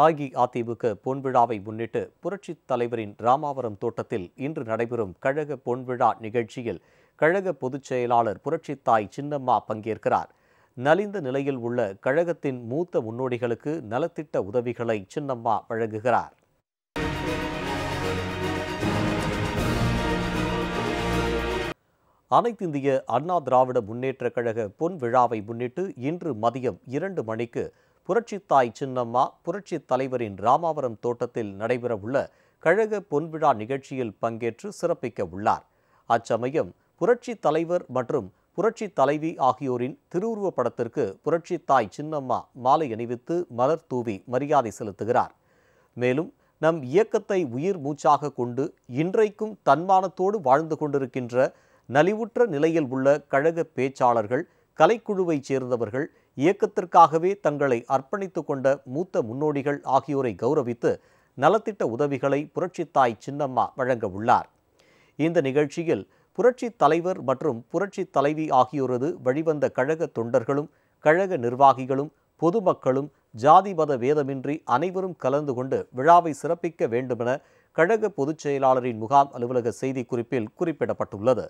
அஇஅதிமுக பொன்விழாவை முன்னிட்டு புரட்சித் தலைவரின் ராமாவரம் தோட்டத்தில் இன்று நடைபெறும் கழக பொன்விழா நிகழ்ச்சியில் கழக பொதுச் செயலாளர் புரட்சித்தாய் சின்னம்மா பங்கேற்கிறார். நலிந்த நிலையில் உள்ள கழகத்தின் மூத்த முன்னோடிகளுக்கு நலத்திட்ட உதவிகளை சின்னம்மா வழங்குகிறார். அனைத்திந்திய அண்ணா திராவிட முன்னேற்றக் கழக பொன் விழாவை முன்னிட்டு இன்று மதியம் இரண்டு மணிக்கு புரட்சித்தாய் சின்னம்மா புரட்சித் தலைவரின் ராமாவரம் தோட்டத்தில் நடைபெறவுள்ள கழக பொன்விழா நிகழ்ச்சியில் பங்கேற்று சிறப்பிக்க உள்ளார். அச்சமயம் புரட்சி தலைவர் மற்றும் புரட்சித் தலைவி ஆகியோரின் திருவுருவப் படத்திற்கு புரட்சித்தாய் சின்னம்மா மாலை அணிவித்து மலர் தூவி மரியாதை செலுத்துகிறார். மேலும் நம் இயக்கத்தை உயிர் மூச்சாக கொண்டு இன்றைக்கும் தன்மானத்தோடு வாழ்ந்து கொண்டிருக்கின்ற நலிவுற்ற நிலையில் உள்ள கழக பேச்சாளர்கள் கலைக்குழுவைச் சேர்ந்தவர்கள் இயக்கத்திற்காகவே தங்களை அர்ப்பணித்துக் கொண்ட மூத்த முன்னோடிகள் ஆகியோரை கௌரவித்து நலத்திட்ட உதவிகளை புரட்சித்தாய் சின்னம்மா வழங்க உள்ளார். இந்த நிகழ்ச்சியில் புரட்சித் தலைவர் மற்றும் புரட்சித் தலைவி ஆகியோரது வழிவந்த கழக தொண்டர்களும் கழக நிர்வாகிகளும் பொதுமக்களும் ஜாதி மத வேதமின்றி அனைவரும் கலந்து கொண்டு விழாவை சிறப்பிக்க வேண்டுமென கழக பொதுச் செயலாளரின் முகாம் அலுவலக செய்திக்குறிப்பில் குறிப்பிடப்பட்டுள்ளது.